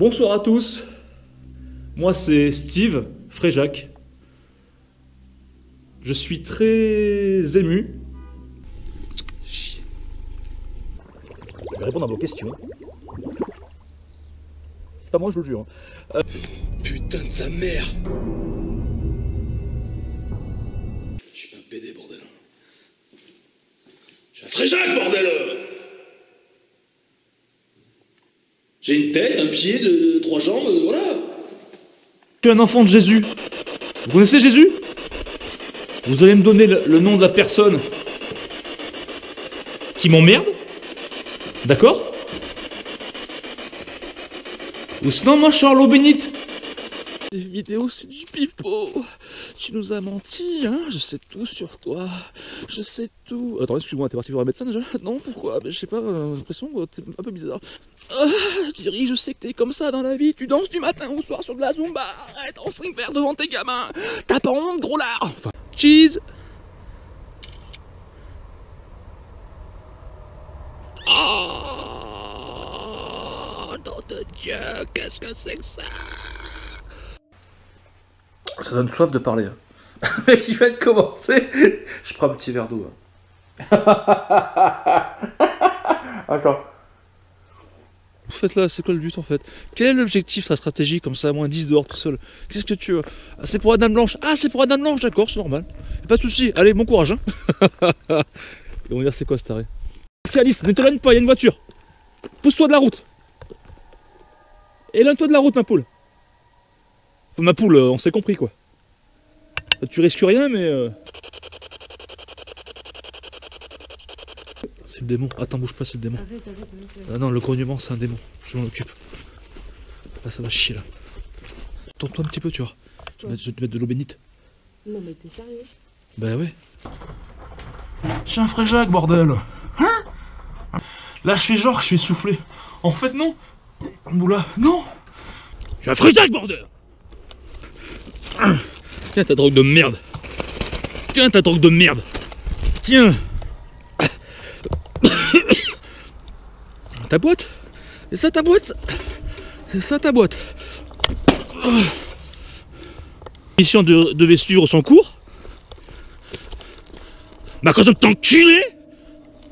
Bonsoir à tous. Moi, c'est Steve Fréjac. Je suis très ému. Je vais répondre à vos questions. C'est pas moi, je vous le jure. Euh, Putain de sa mère Je suis pas un PD, bordel. Je suis un fréjac, bordel J'ai une tête, un pied, trois jambes, euh, voilà. Je suis un enfant de Jésus. Vous connaissez Jésus? Vous allez me donner le, nom de la personne qui m'emmerde? D'accord? Ou sinon, moi, je bénite. Ces vidéos, c'est du pipeau. Tu nous as menti, hein Je sais tout sur toi. Je sais tout. Attends, excuse-moi, t'es parti voir un médecin déjà? Non, pourquoi? Je sais pas, euh, j'ai l'impression que t'es un peu bizarre. Ah, Thierry, je sais que t'es comme ça dans la vie. Tu danses du matin au soir sur de la zumba. Arrête en string vert devant tes gamins. T'as pas honte, gros lard? Enfin, cheese Oh, nom de Dieu, qu'est-ce que c'est que ça? Ça donne soif de parler. Le mec, il vient de commencer? Je prends un petit verre d'eau. Attends. Vous faites là, c'est quoi le but en fait? Quel est l'objectif, la stratégie comme ça, moins 10 dehors tout seul? Qu'est-ce que tu veux? Ah, C'est pour Adam Blanche Ah, c'est pour Adam Blanche, d'accord, c'est normal. Pas de soucis, allez, bon courage. Hein. Et on va dire c'est quoi cet arrêt Merci Alice, ne t'éloigne pas, il y a une voiture. Pousse-toi de la route. Éloigne-toi de la route, ma poule. Enfin, ma poule, euh, on s'est compris quoi. Tu risques rien, mais. euh, C'est le démon. Attends, bouge pas, c'est le démon. Ah non, le grognement, c'est un démon. Je m'en occupe. Là, ça va chier, là. Tourne-toi un petit peu, tu vois. Je vais, mettre- je vais te mettre de l'eau bénite. Non mais t'es sérieux? Bah ouais. J'ai un fréjac, bordel. Hein? Là, je fais genre, je suis soufflé. En fait, non. Oula, non. J'ai un frisac, bordel Tiens, ta drogue de merde. Tiens, ta drogue de merde. Tiens. Ta boîte. C'est ça ta boîte? C'est ça ta boîte? Mission de- devait suivre son cours? Bah quand je t'enculé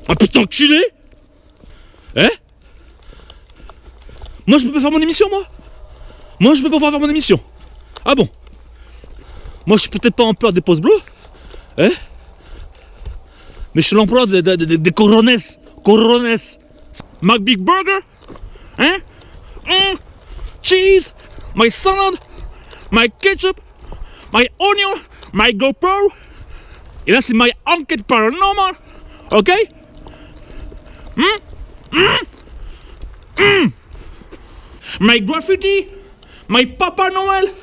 Un peu t'enculé Hein? Moi je peux pas faire mon émission moi? Moi je peux pas faire mon émission. Ah bon? Moi je suis peut-être pas empereur des postes bleus Hein Mais je suis l'empereur des, des, des, des My burger Hein Mm. Cheese My salad My ketchup My onion My GoPro. Et là c'est my enquête paranormal Ok? Hmm Hmm My graffiti My Papa Noël